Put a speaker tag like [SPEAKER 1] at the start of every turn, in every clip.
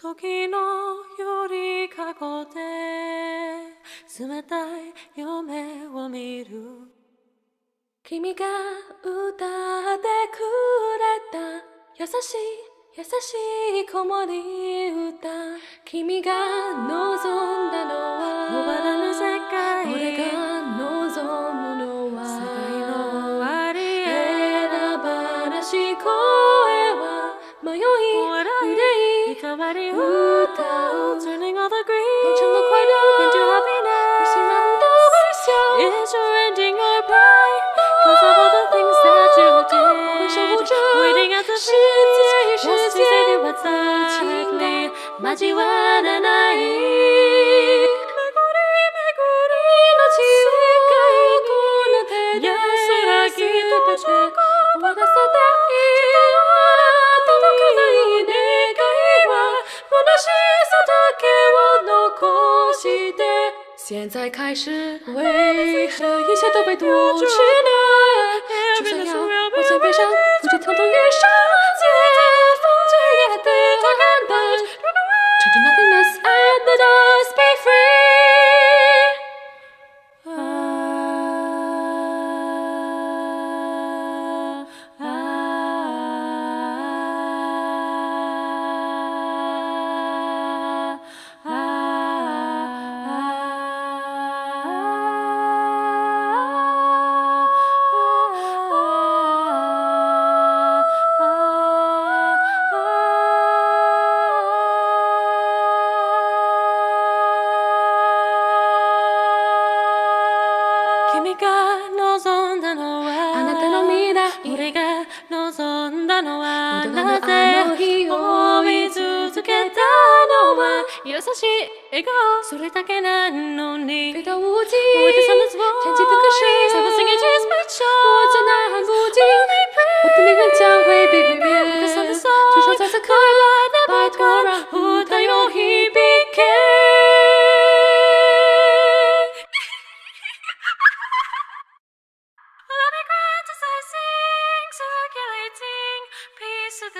[SPEAKER 1] 時のより過去で冷たい夢を見る。君が歌ってくれた優しい優しい子守歌。君が望んだのは終わらぬ世界 憂い変わり歌う Turning all the grief 变成了快乐 into happiness 你欣然的微笑 Is your ending or pride Cause of all the things that you did Waiting at the 世界世界ではexactly 交わらない 现在开始，为何一切都被夺去了？就算要我再悲伤，不知疼痛欲伤君が望んだのはあなたの未来俺が望んだのはなぜあの日追い続けたのは優しい笑顔それだけなのに飞到无际我的嗓子天气的歌声 So chance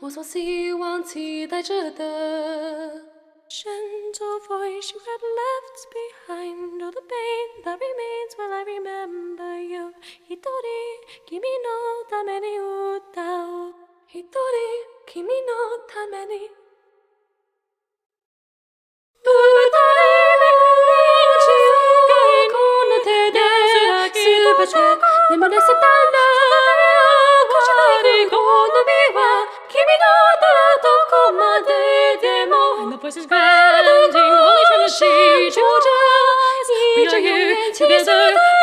[SPEAKER 1] 我所希望期待着的。Gentle voice you had left behind all the pain that remains while I remember you 一人君のために歌おう一人君のために de demo, and the voices granding, holy Trinity, Georgia, we are here together.